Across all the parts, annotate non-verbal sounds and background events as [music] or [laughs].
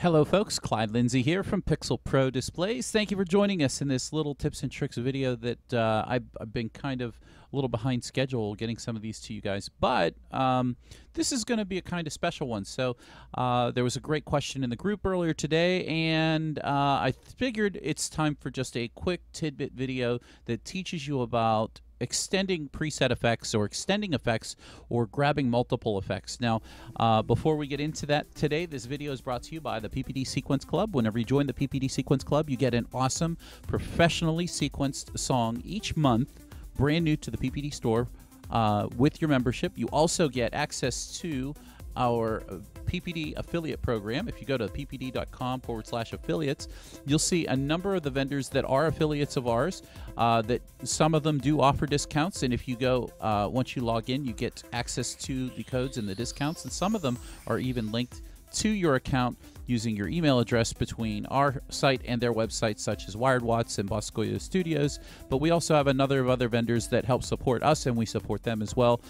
Hello folks, Clyde Lindsay here from Pixel Pro Displays. Thank you for joining us in this little tips and tricks video that uh, I've, I've, been kind of a little behind schedule getting some of these to you guys, but um, this is going to be a kind of special one. So uh, there was a great question in the group earlier today, and uh, I figured it's time for just a quick tidbit video that teaches you about extending preset effects or extending effects or grabbing multiple effects. Now, uh, before we get into that today, this video is brought to you by the PPD Sequence Club. Whenever you join the PPD Sequence Club, you get an awesome, professionally sequenced song each month, brand new to the PPD store. Uh, with your membership, you also get access to our PPD affiliate program. If you go to ppd.com forward slash affiliates, you'll see a number of the vendors that are affiliates of ours. Uh, that some of them do offer discounts, and if you go uh, once you log in, you get access to the codes and the discounts, and some of them are even linked to your account using your email address between our site and their websites, such as Wired Watts and Boscoyo Studios. But we also have another of other vendors that help support us, and we support them as well.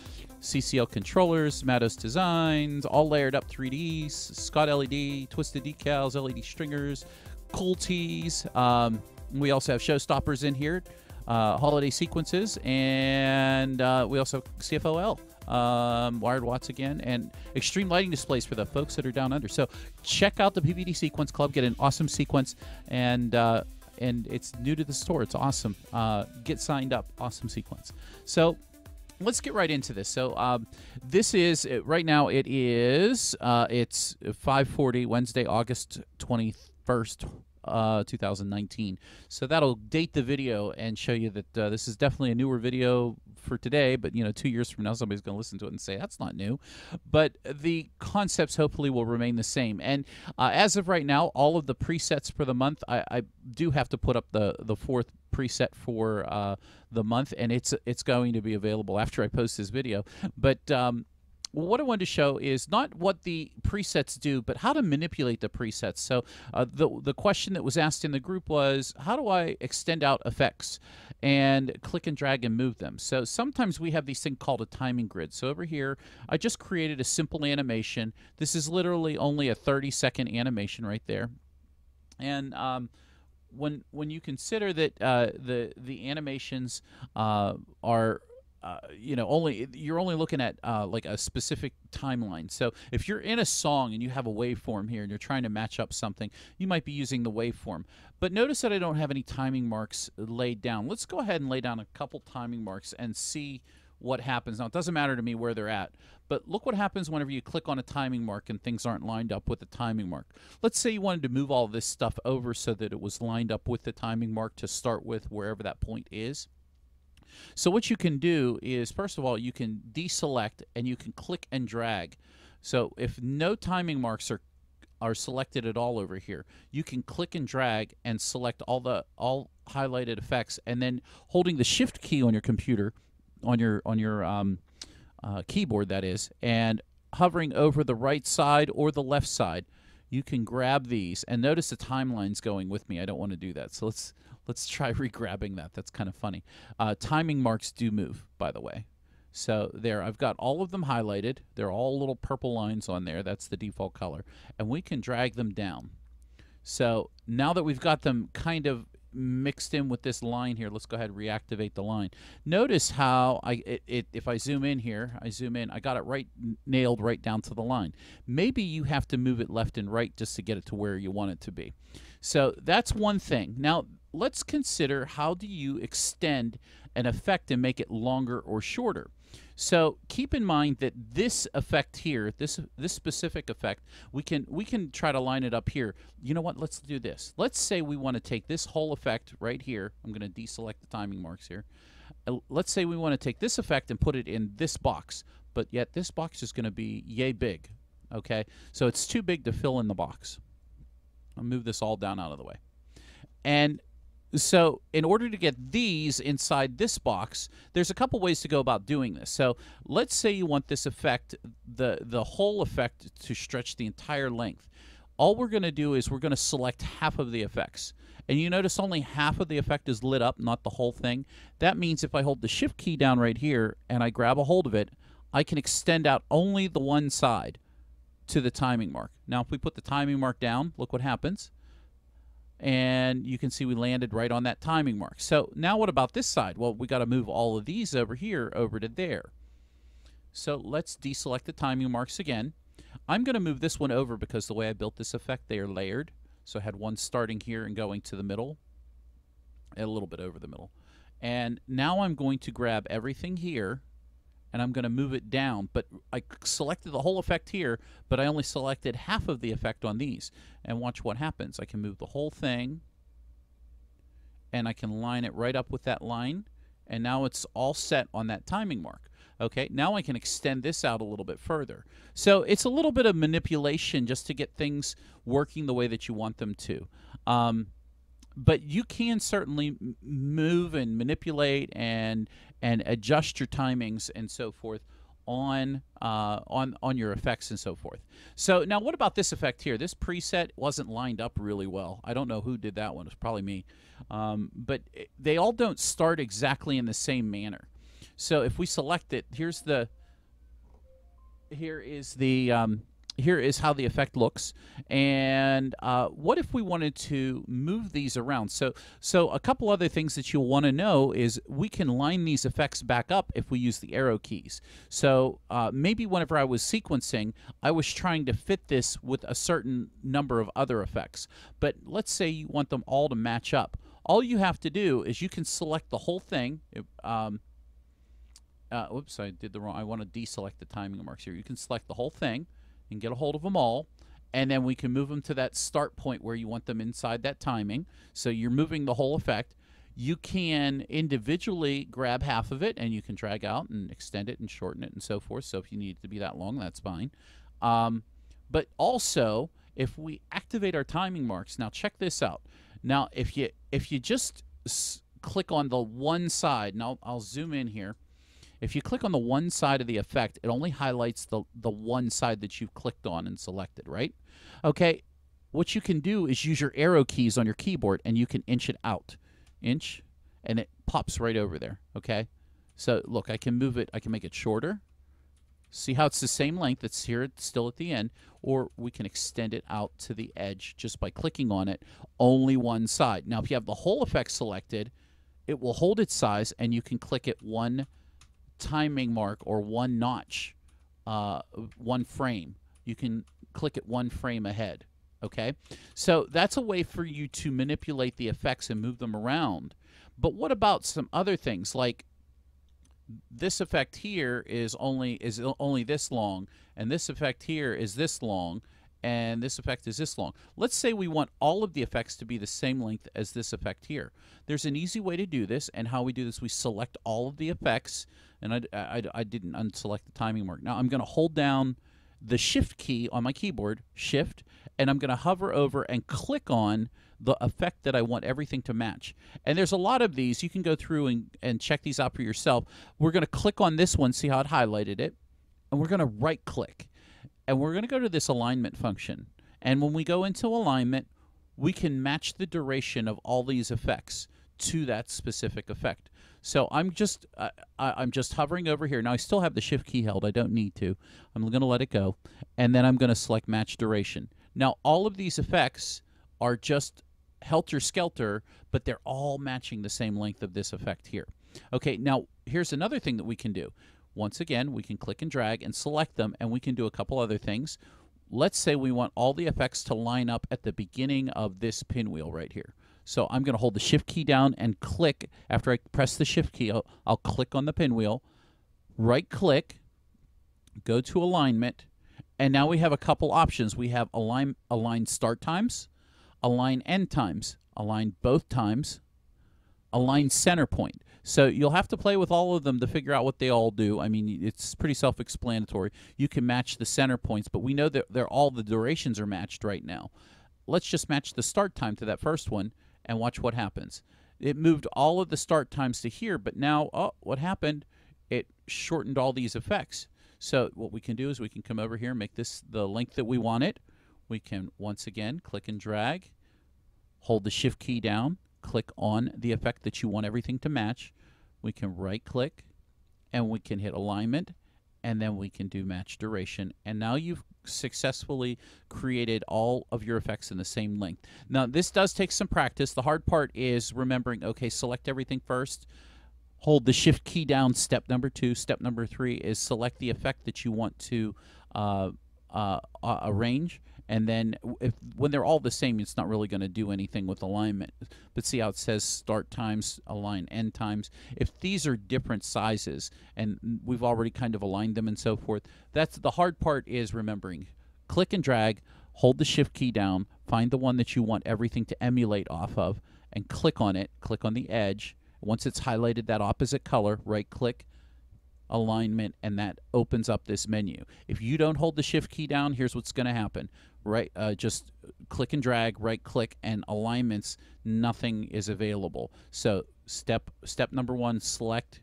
CCL controllers, Matos Designs, all layered up 3Ds, Scott LED, twisted decals, LED stringers, cool tees. Um, we also have showstoppers in here, uh, holiday sequences, and uh, we also have CFOL um, Wired Watts again, and extreme lighting displays for the folks that are down under. So check out the PPD Sequence Club, get an awesome sequence, and uh, and it's new to the store. It's awesome. Uh, get signed up. Awesome sequence. So let's get right into this. So um, this is uh, right now. It is uh, it's 5:40 Wednesday, August 21st. Uh, 2019. So that'll date the video and show you that uh, this is definitely a newer video for today, but you know, two years from now, somebody's going to listen to it and say that's not new. But the concepts hopefully will remain the same. And uh, as of right now, all of the presets for the month, I, I do have to put up the the fourth preset for uh, the month, and it's it's going to be available after I post this video. But um, what I wanted to show is not what the presets do, but how to manipulate the presets. So uh, the the question that was asked in the group was, how do I extend out effects and click and drag and move them? So sometimes we have these thing called a timing grid. So over here, I just created a simple animation. This is literally only a 30 second animation right there, and um, when when you consider that uh, the the animations uh, are uh, you know only you're only looking at uh, like a specific timeline. So if you're in a song and you have a waveform here and you're trying to match up something you might be using the waveform. But notice that i don't have any timing marks laid down. Let's go ahead and lay down a couple timing marks and see what happens. Now it doesn't matter to me where they're at but look what happens whenever you click on a timing mark and things aren't lined up with the timing mark. Let's say you wanted to move all this stuff over so that it was lined up with the timing mark to start with wherever that point is so what you can do is, first of all, you can deselect and you can click and drag. So if no timing marks are are selected at all over here, you can click and drag and select all the all highlighted effects, and then holding the Shift key on your computer, on your on your um, uh, keyboard that is, and hovering over the right side or the left side, you can grab these. And notice the timeline's going with me. I don't want to do that. So let's Let's try [laughs] re-grabbing that. That's kind of funny. Uh, timing marks do move, by the way. So there, I've got all of them highlighted. They're all little purple lines on there. That's the default color. And we can drag them down. So now that we've got them kind of mixed in with this line here, let's go ahead and reactivate the line. Notice how I it, it, if I zoom in here, I zoom in, I got it right nailed right down to the line. Maybe you have to move it left and right just to get it to where you want it to be. So that's one thing. Now let's consider how do you extend an effect and make it longer or shorter. So keep in mind that this effect here, this this specific effect, we can we can try to line it up here. You know what? Let's do this. Let's say we want to take this whole effect right here. I'm going to deselect the timing marks here. Uh, let's say we want to take this effect and put it in this box, but yet this box is going to be yay big. Okay, so it's too big to fill in the box. I'll move this all down out of the way. And so in order to get these inside this box there's a couple ways to go about doing this so let's say you want this effect the the whole effect to stretch the entire length all we're going to do is we're going to select half of the effects and you notice only half of the effect is lit up not the whole thing that means if I hold the shift key down right here and I grab a hold of it I can extend out only the one side to the timing mark. Now, if we put the timing mark down, look what happens. And you can see we landed right on that timing mark. So now what about this side? Well, we got to move all of these over here over to there. So let's deselect the timing marks again. I'm going to move this one over because the way I built this effect, they are layered. So I had one starting here and going to the middle, a little bit over the middle. And now I'm going to grab everything here and I'm going to move it down. But I selected the whole effect here, but I only selected half of the effect on these. And watch what happens. I can move the whole thing, and I can line it right up with that line, and now it's all set on that timing mark. Okay, now I can extend this out a little bit further. So it's a little bit of manipulation just to get things working the way that you want them to. Um, but you can certainly move and manipulate and and adjust your timings and so forth on uh, on on your effects and so forth. So now, what about this effect here? This preset wasn't lined up really well. I don't know who did that one. It's probably me. Um, but it, they all don't start exactly in the same manner. So if we select it, here's the here is the um, here is how the effect looks. And uh, what if we wanted to move these around? So, so a couple other things that you'll want to know is we can line these effects back up if we use the arrow keys. So uh, maybe whenever I was sequencing, I was trying to fit this with a certain number of other effects. But let's say you want them all to match up. All you have to do is you can select the whole thing. Um, uh, oops, I did the wrong. I want to deselect the timing marks here. You can select the whole thing and get a hold of them all. And then we can move them to that start point where you want them inside that timing. So you're moving the whole effect. You can individually grab half of it and you can drag out and extend it and shorten it and so forth. So if you need it to be that long, that's fine. Um, but also, if we activate our timing marks, now check this out. Now, if you if you just click on the one side, now I'll zoom in here if you click on the one side of the effect, it only highlights the, the one side that you've clicked on and selected, right? Okay, what you can do is use your arrow keys on your keyboard and you can inch it out. Inch, and it pops right over there, okay? So look, I can move it, I can make it shorter. See how it's the same length, it's here still at the end, or we can extend it out to the edge just by clicking on it, only one side. Now, if you have the whole effect selected, it will hold its size and you can click it one timing mark or one notch, uh, one frame. You can click it one frame ahead. Okay, so that's a way for you to manipulate the effects and move them around. But what about some other things like this effect here is only is only this long, and this effect here is this long, and this effect is this long. Let's say we want all of the effects to be the same length as this effect here. There's an easy way to do this, and how we do this, we select all of the effects, and I, I, I didn't unselect the timing mark. Now I'm going to hold down the Shift key on my keyboard, Shift, and I'm going to hover over and click on the effect that I want everything to match. And there's a lot of these. You can go through and, and check these out for yourself. We're going to click on this one, see how it highlighted it, and we're going to right click and we're going to go to this alignment function. And when we go into alignment, we can match the duration of all these effects to that specific effect. So I'm just uh, I'm just hovering over here. Now I still have the shift key held. I don't need to. I'm going to let it go. And then I'm going to select match duration. Now all of these effects are just helter-skelter, but they're all matching the same length of this effect here. Okay, now here's another thing that we can do. Once again, we can click and drag and select them, and we can do a couple other things. Let's say we want all the effects to line up at the beginning of this pinwheel right here. So I'm going to hold the shift key down and click. After I press the shift key, I'll, I'll click on the pinwheel, right click, go to alignment, and now we have a couple options. We have align, align start times, align end times, align both times, align center point. So you'll have to play with all of them to figure out what they all do. I mean, it's pretty self-explanatory. You can match the center points, but we know that they're all the durations are matched right now. Let's just match the start time to that first one and watch what happens. It moved all of the start times to here, but now, oh, what happened? It shortened all these effects. So what we can do is we can come over here and make this the length that we want it. We can, once again, click and drag, hold the shift key down, click on the effect that you want everything to match, we can right click and we can hit alignment and then we can do match duration. And now you've successfully created all of your effects in the same length. Now, this does take some practice. The hard part is remembering, okay, select everything first, hold the shift key down, step number two. Step number three is select the effect that you want to uh, uh, arrange and then if when they're all the same it's not really going to do anything with alignment but see how it says start times align end times if these are different sizes and we've already kind of aligned them and so forth that's the hard part is remembering click and drag hold the shift key down find the one that you want everything to emulate off of and click on it click on the edge once it's highlighted that opposite color right click alignment and that opens up this menu. If you don't hold the shift key down, here's what's going to happen. Right uh, just click and drag, right click and alignments, nothing is available. So step step number 1 select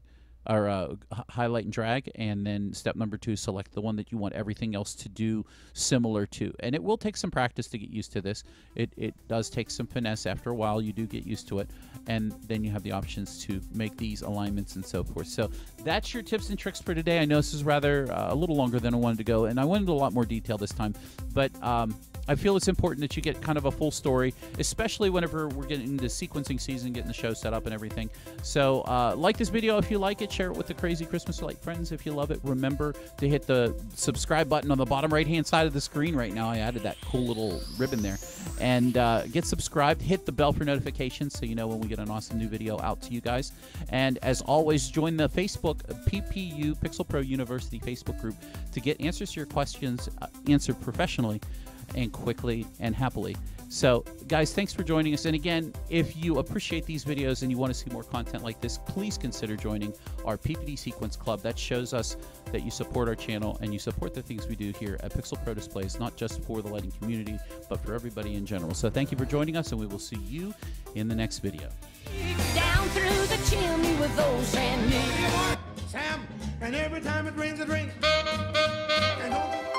or uh, highlight and drag, and then step number two, select the one that you want everything else to do similar to. And it will take some practice to get used to this. It, it does take some finesse. After a while, you do get used to it, and then you have the options to make these alignments and so forth. So that's your tips and tricks for today. I know this is rather uh, a little longer than I wanted to go, and I went into a lot more detail this time, but um, I feel it's important that you get kind of a full story, especially whenever we're getting into sequencing season, getting the show set up and everything. So, uh, like this video if you like it, share it with the crazy Christmas light friends if you love it. Remember to hit the subscribe button on the bottom right hand side of the screen right now. I added that cool little ribbon there. And uh, get subscribed, hit the bell for notifications so you know when we get an awesome new video out to you guys. And as always, join the Facebook PPU Pixel Pro University Facebook group to get answers to your questions uh, answered professionally and quickly and happily. So, guys, thanks for joining us. And again, if you appreciate these videos and you want to see more content like this, please consider joining our PPD Sequence Club. That shows us that you support our channel and you support the things we do here at Pixel Pro Displays, not just for the lighting community, but for everybody in general. So, thank you for joining us, and we will see you in the next video. Down through the chimney with those and me. Sam, and every time it rains, it rains. [laughs]